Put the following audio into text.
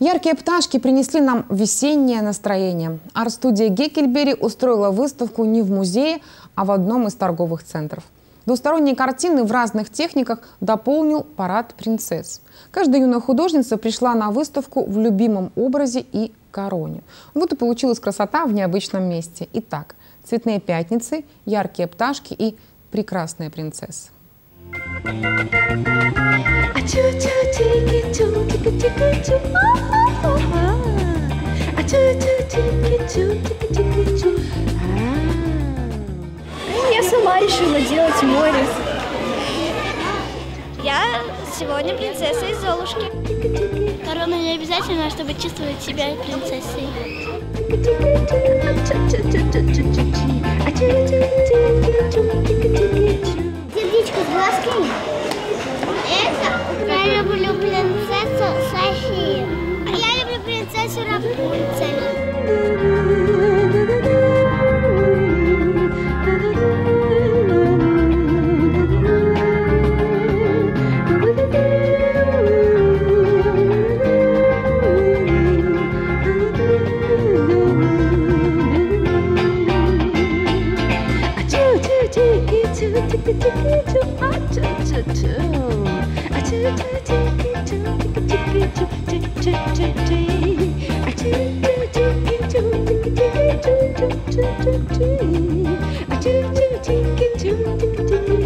Яркие пташки принесли нам весеннее настроение. Арт-студия Геккельбери устроила выставку не в музее, а в одном из торговых центров. Двусторонние картины в разных техниках дополнил парад принцесс. Каждая юная художница пришла на выставку в любимом образе и короне. Вот и получилась красота в необычном месте. Итак, цветные пятницы, яркие пташки и прекрасная принцесса. Я сама решила делать море. Я сегодня принцесса из Золушки. Корона не обязательно, чтобы чувствовать себя принцессой. Сердечко с глазками. Это я люблю принцессу Софию. А я люблю принцессу Рапунцель. do do do do do